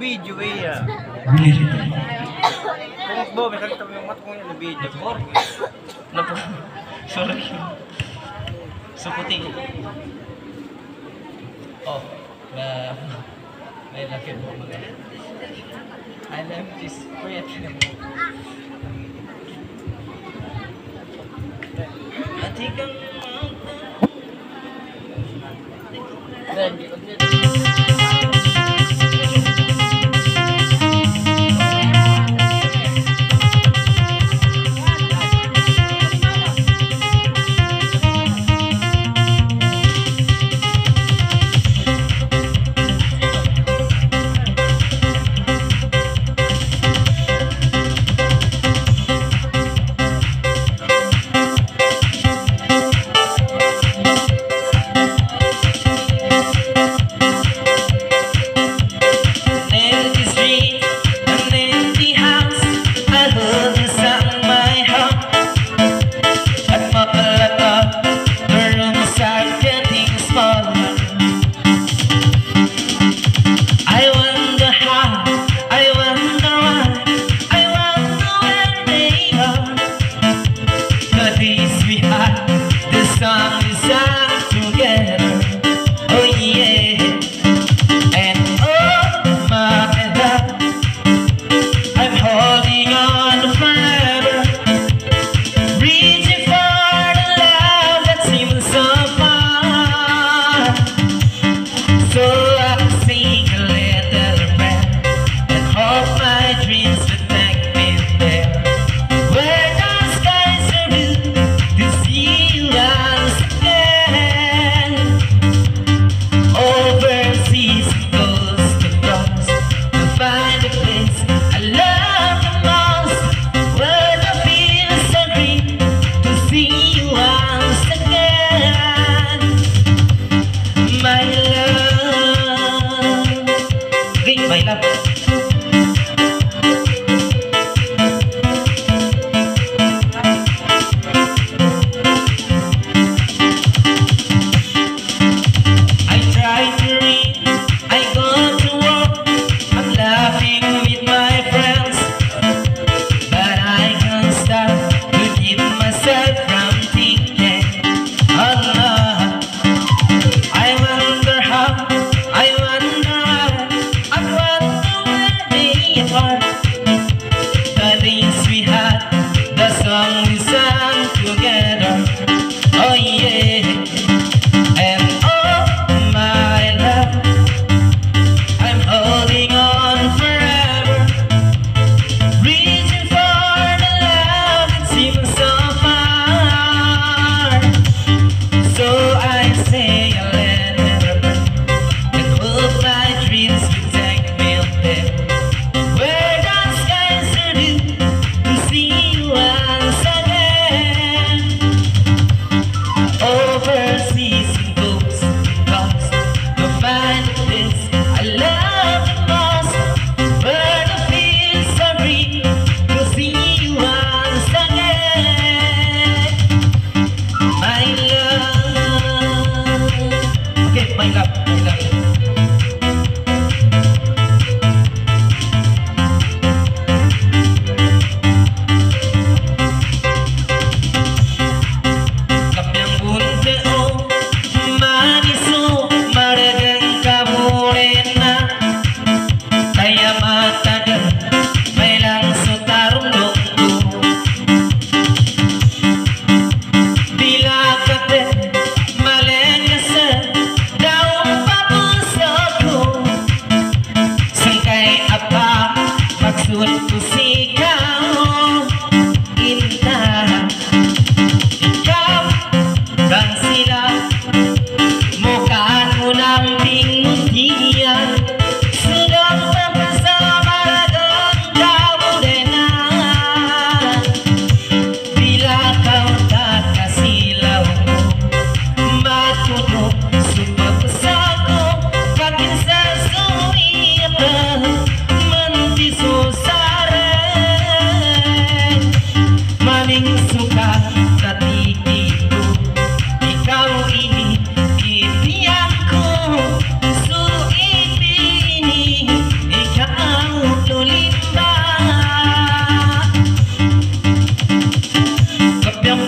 Video iya. Kung bo, may kalitap yung mat ko yun, video. Bor. Napo. Sorry. Oh, na... May laki mo. I love this spread. At hikang... Thank.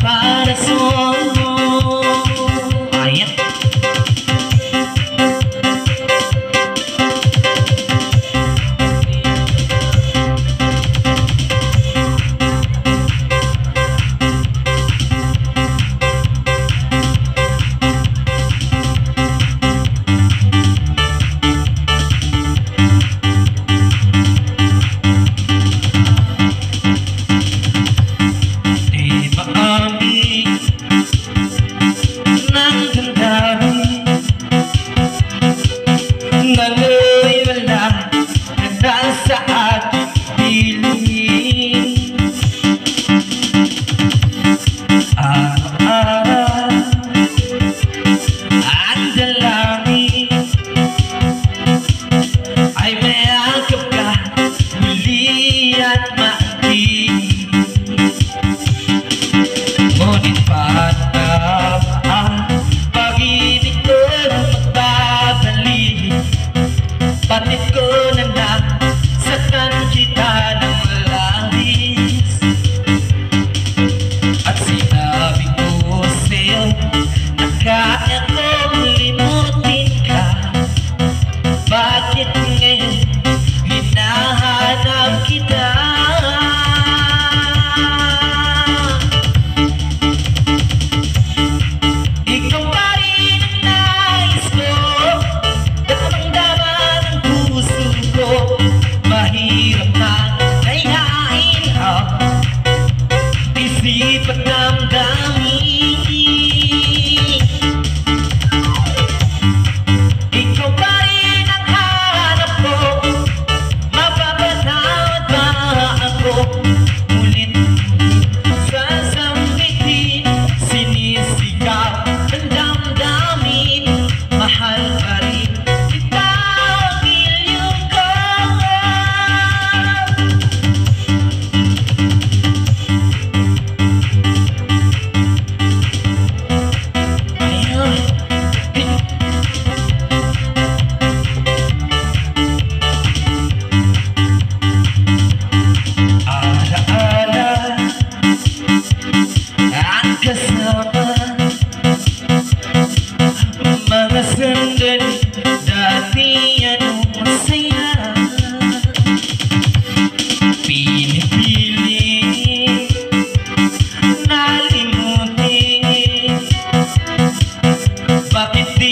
para su. kami Missy.